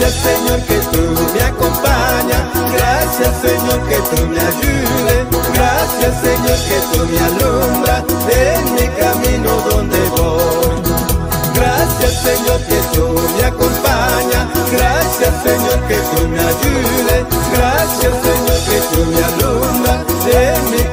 Gracias Señor que tú me acompañas, gracias Señor que tú me ayudes, gracias Señor que tú me alumbras en mi camino donde voy. Gracias Señor que tú me acompañas, gracias Señor que tú me ayudes, gracias Señor que tú me alumbras en mi camino.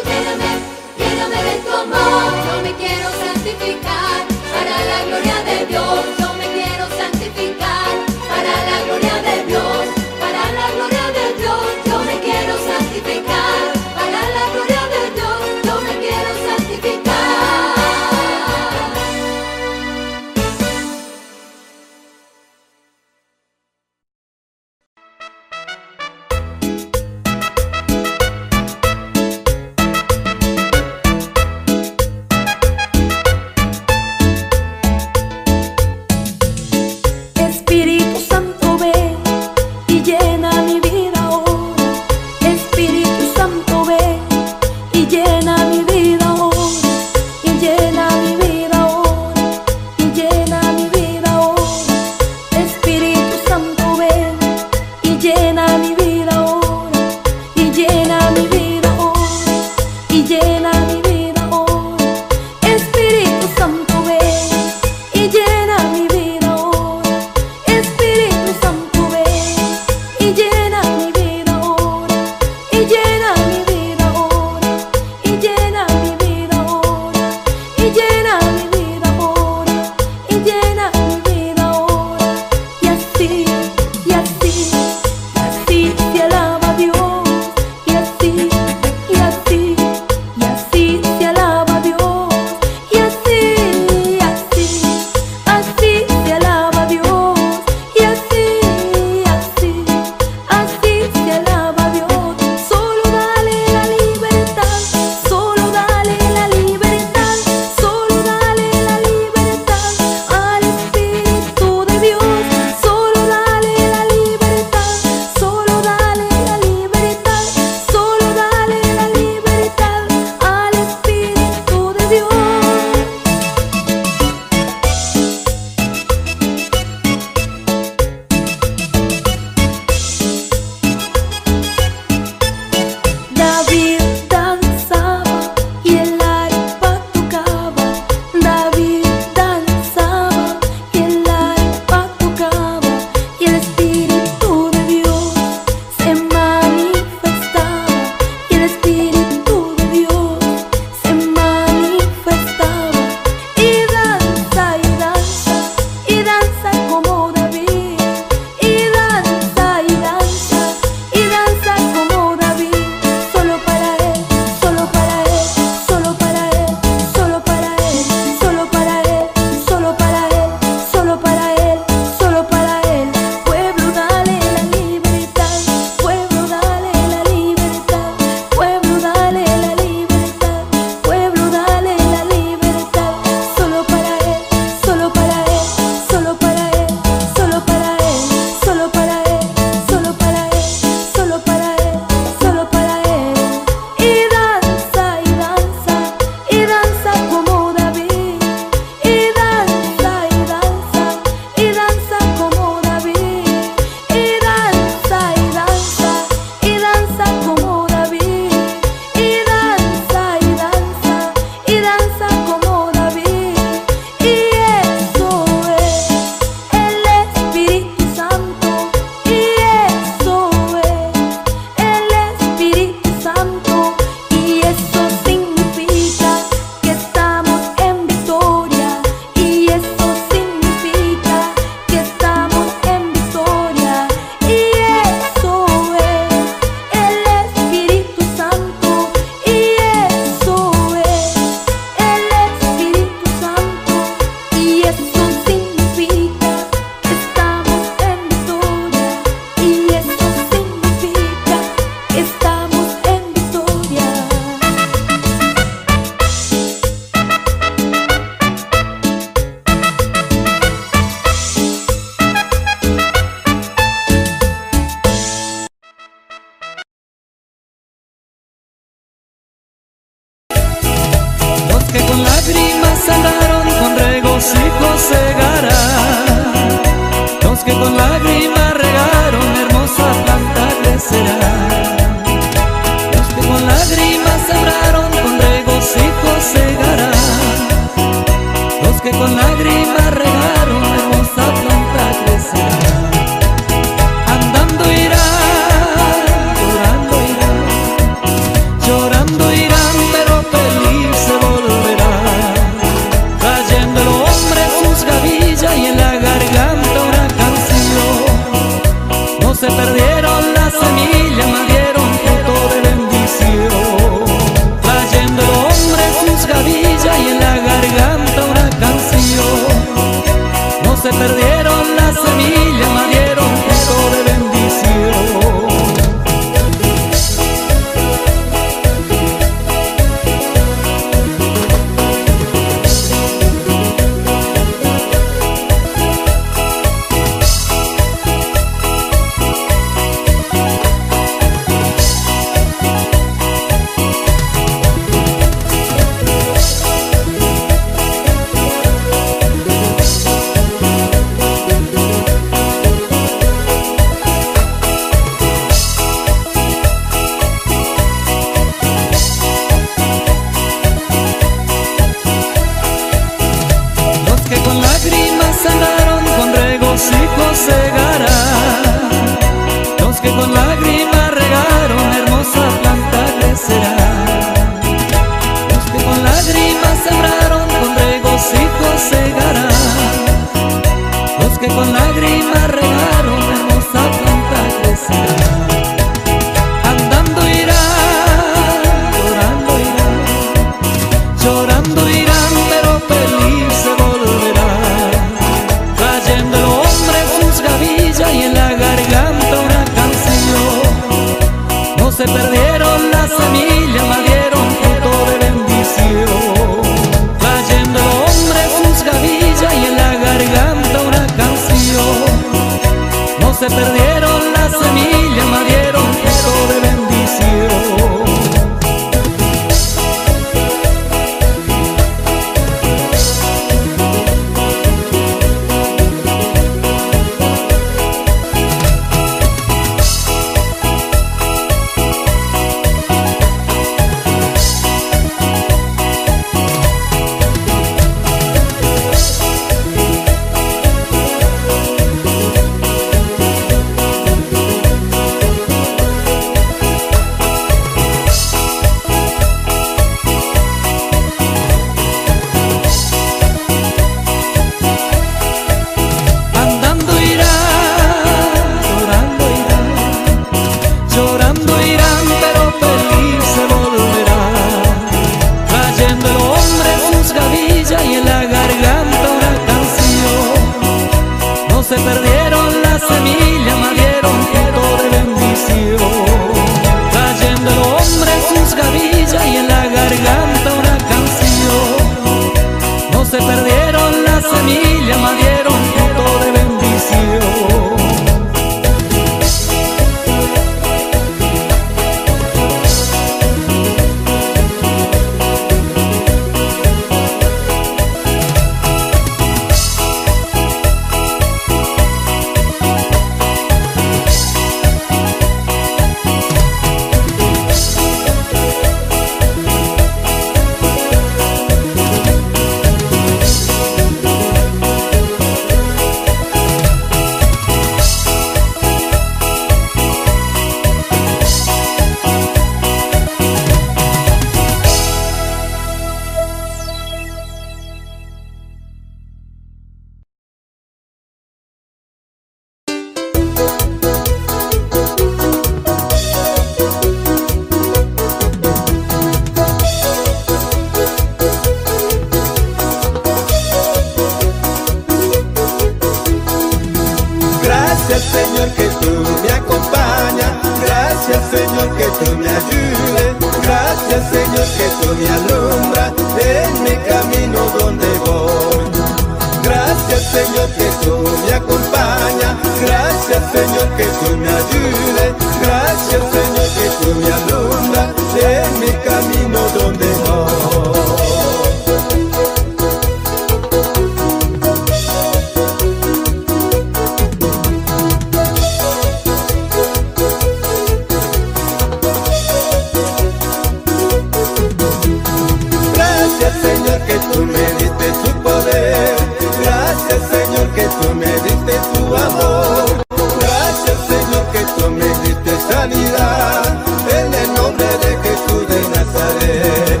en el nombre de Jesús de Nazaret.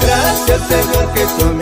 Gracias Señor que son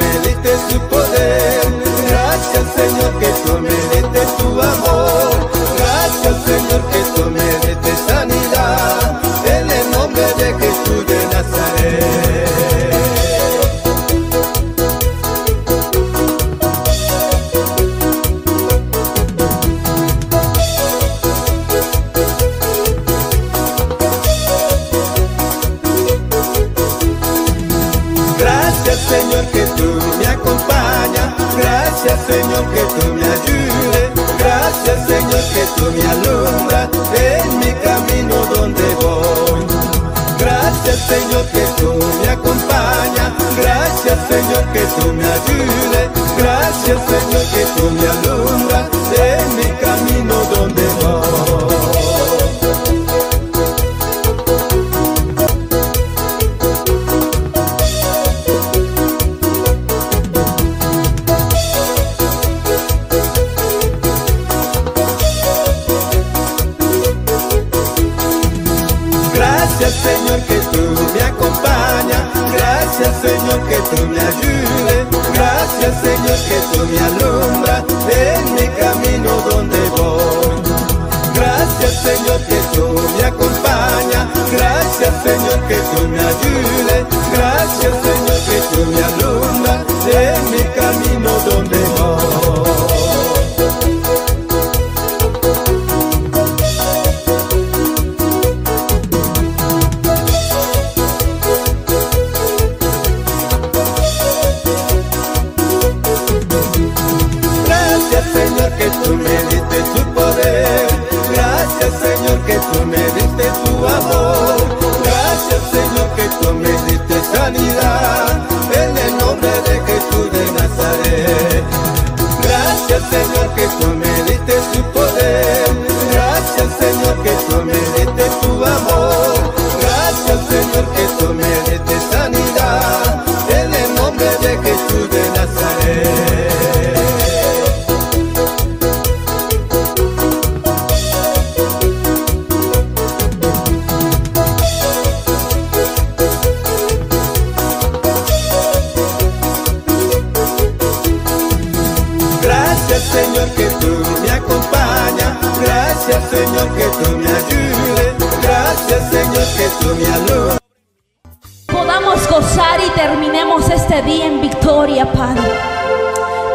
podamos gozar y terminemos este día en victoria, Padre.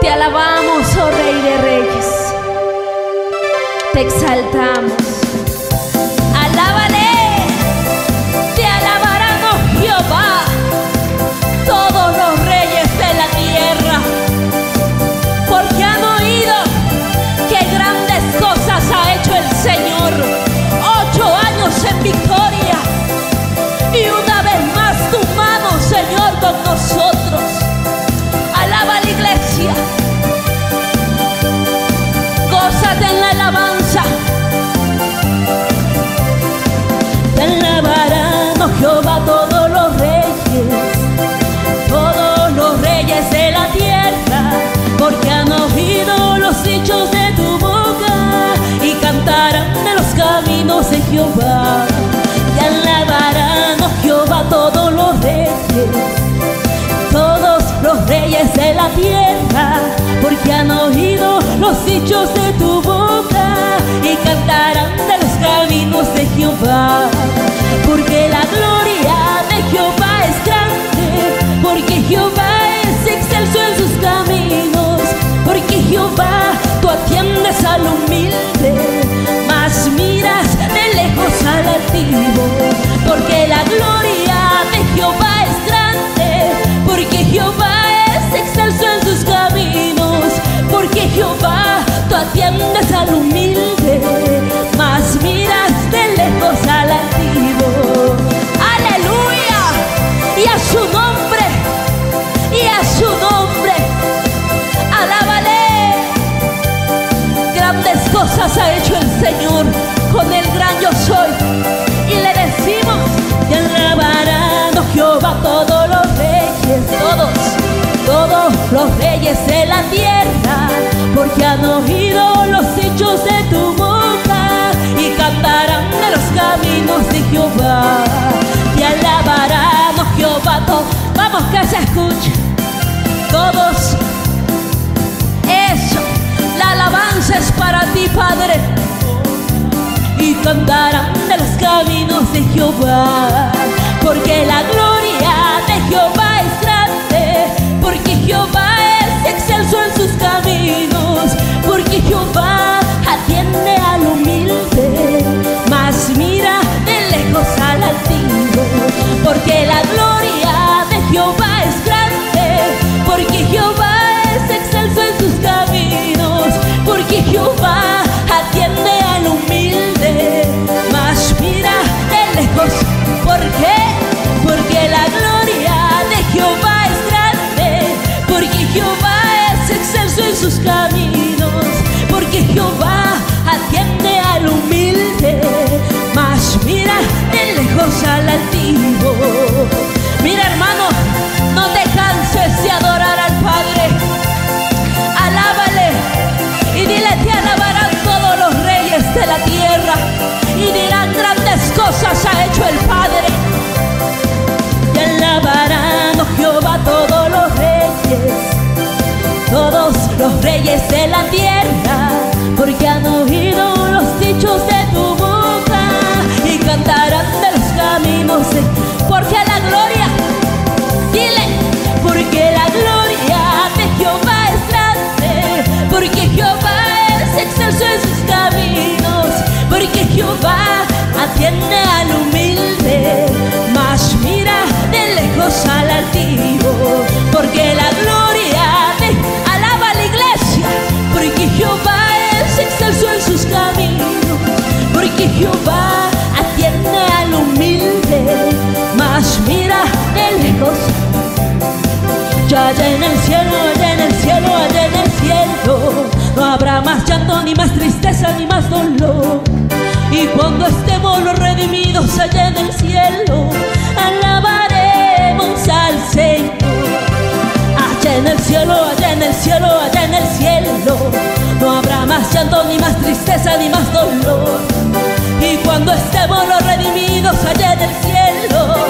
Te alabamos, oh Rey de Reyes. Te exaltamos. Jehová. Te alabarán, oh Jehová, todos los reyes, todos los reyes de la tierra, porque han oído los dichos de tu boca y cantarán de los caminos de Jehová. Porque la gloria de Jehová es grande, porque Jehová es excelso en sus caminos, porque Jehová tú atiendes al humilde, mas miras porque la gloria de Jehová es grande, porque Jehová es excelso en sus caminos, porque Jehová tú atiendes al humilde, mas miras de lejos al altivo. Aleluya, y a su nombre, y a su nombre, alábale. Grandes cosas ha hecho el Señor con el gran yo soy. Los reyes de la tierra, porque han oído los hechos de tu boca y cantarán de los caminos de Jehová. Te alabarán, oh Jehová. Vamos que se escuche. Todos eso Padre y cantarán de los caminos de Jehová, porque la gloria de Jehová es Jehová es excelso en sus caminos, porque Jehová atiende al humilde, mas mira de lejos al altivo, porque la gloria de la tierra, porque han oído los dichos de tu boca y cantarán de los caminos, porque la gloria, dile, porque la gloria de Jehová es grande, porque Jehová es excelso en sus caminos, porque Jehová atiende al humilde, en el cielo, allá en el cielo, allá en el cielo. No habrá más llanto, ni más tristeza, ni más dolor. Y cuando estemos los redimidos allá en el cielo Alabaremos al Señor. Allá en el cielo, allá en el cielo, allá en el cielo. No habrá más llanto, ni más tristeza, ni más dolor. Y cuando estemos los redimidos allá en el cielo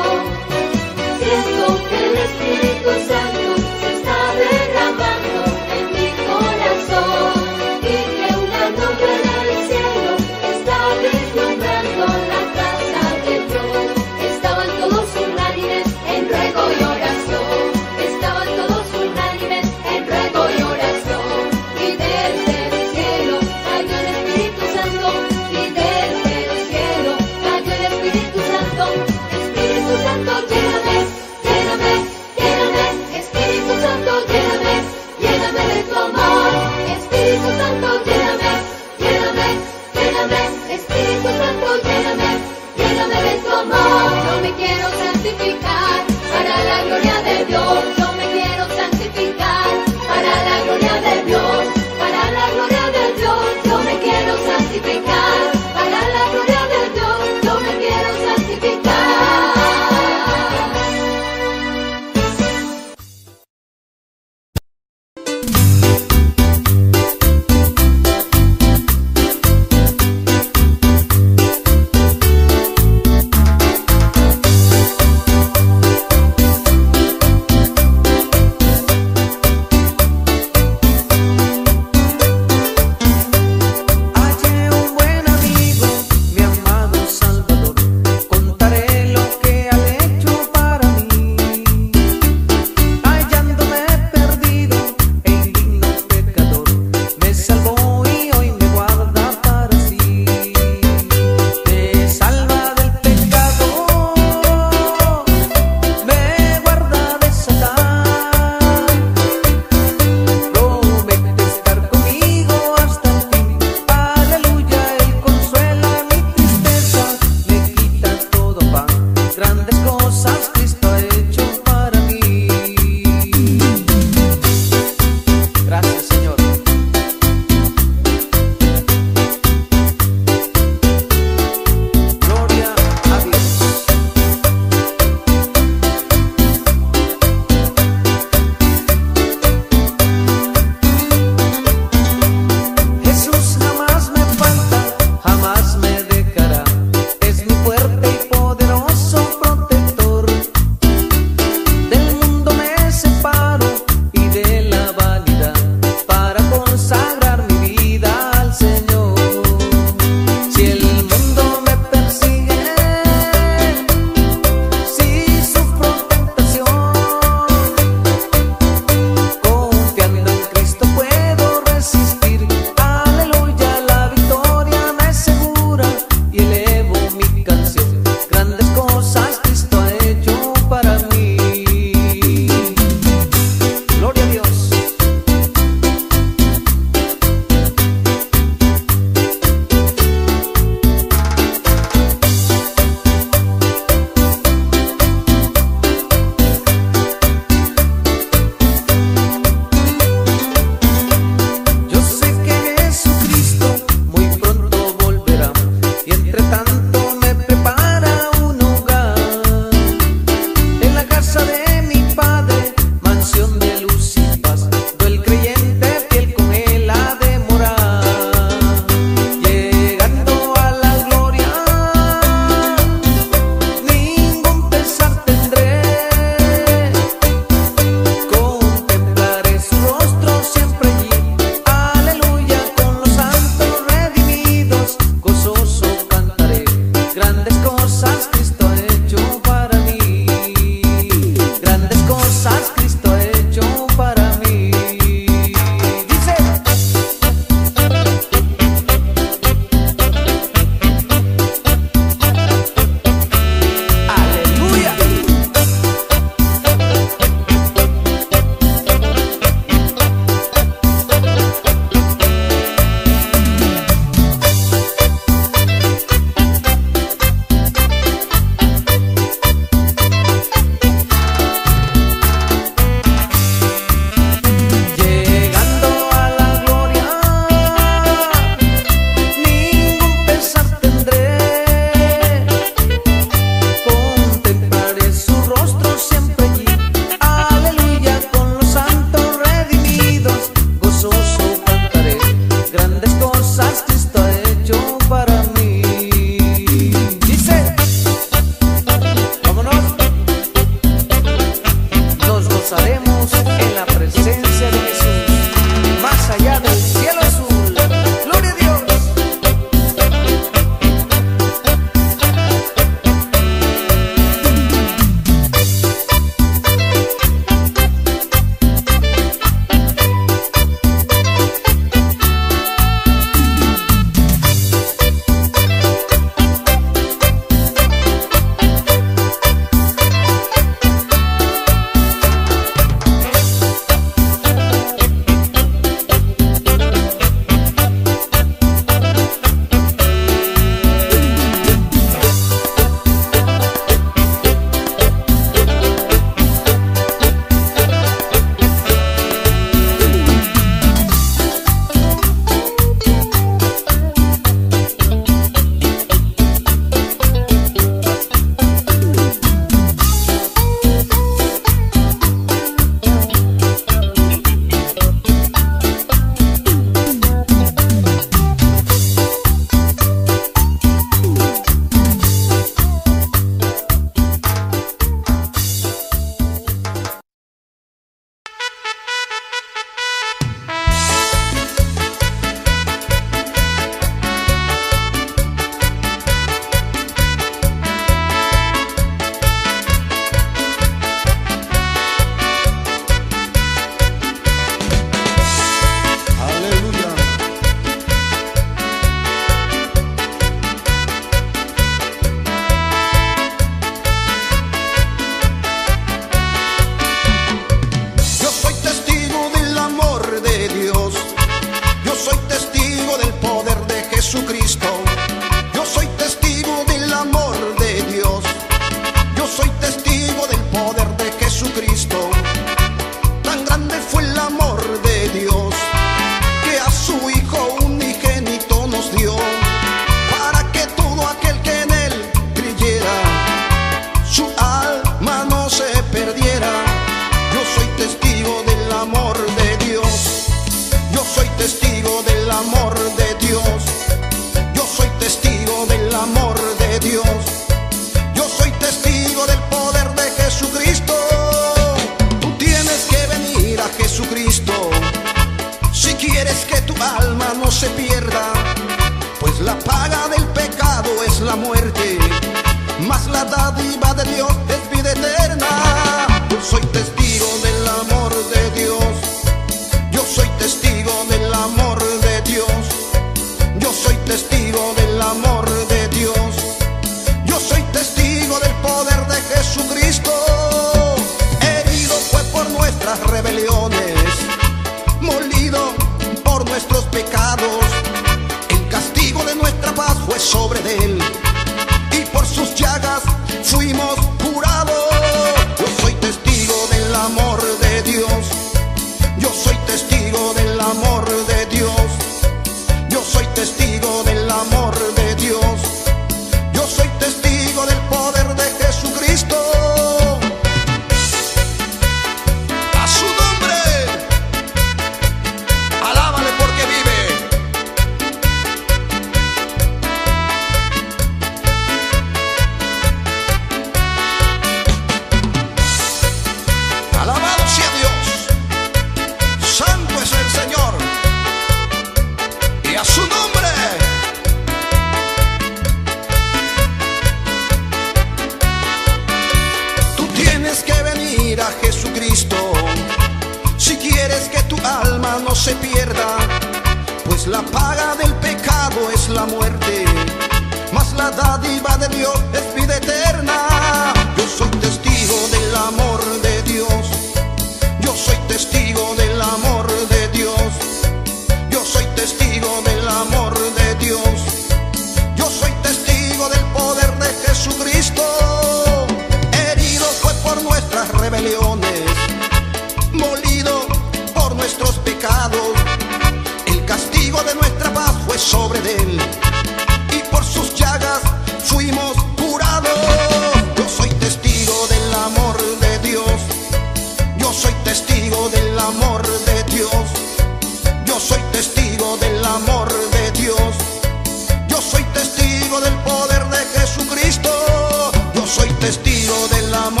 testigo del amor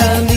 y